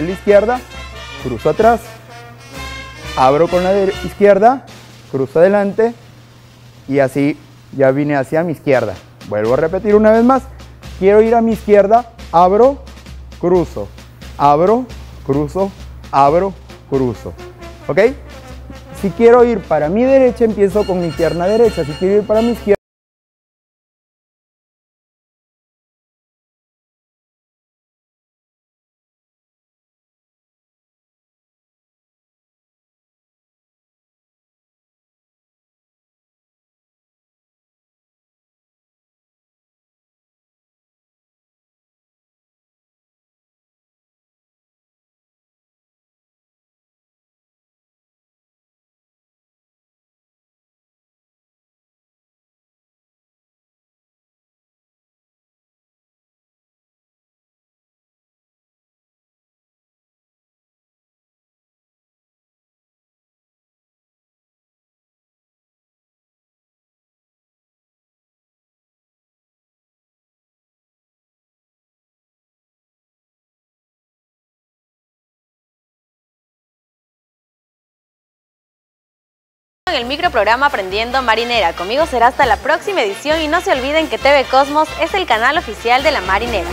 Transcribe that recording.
la izquierda, cruzo atrás, abro con la izquierda, cruzo adelante y así ya vine hacia mi izquierda. Vuelvo a repetir una vez más. Quiero ir a mi izquierda, abro, cruzo, abro, cruzo, abro, cruzo. ¿Ok? Si quiero ir para mi derecha, empiezo con mi pierna derecha. Si quiero ir para mi izquierda, el microprograma Aprendiendo Marinera. Conmigo será hasta la próxima edición y no se olviden que TV Cosmos es el canal oficial de la Marinera.